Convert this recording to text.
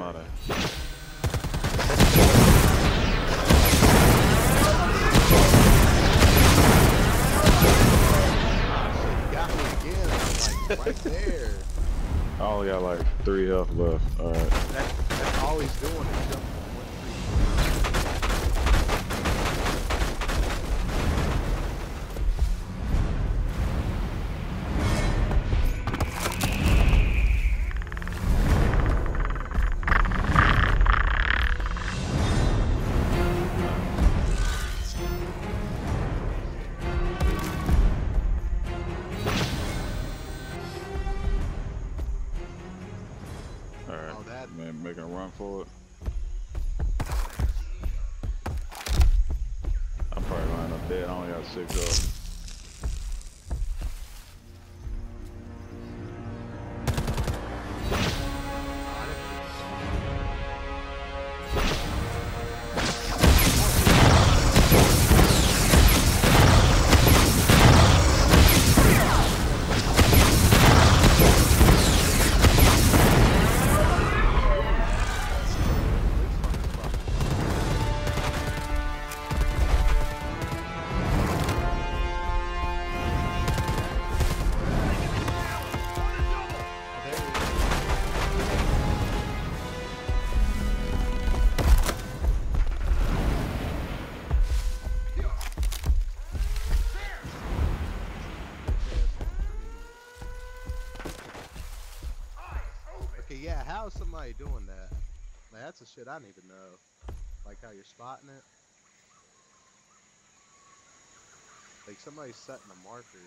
I'm out of You got me again. Like, right there. I only got like three health left. Alright. That, that's all he's doing is jumping from one tree. Man, making a run for it. I'm probably lying up dead. I only got six health. Yeah, how is somebody doing that? Like, that's the shit I need to know. Like how you're spotting it. Like somebody's setting a marker.